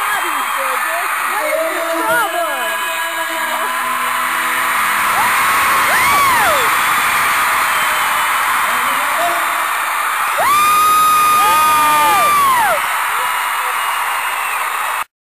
body.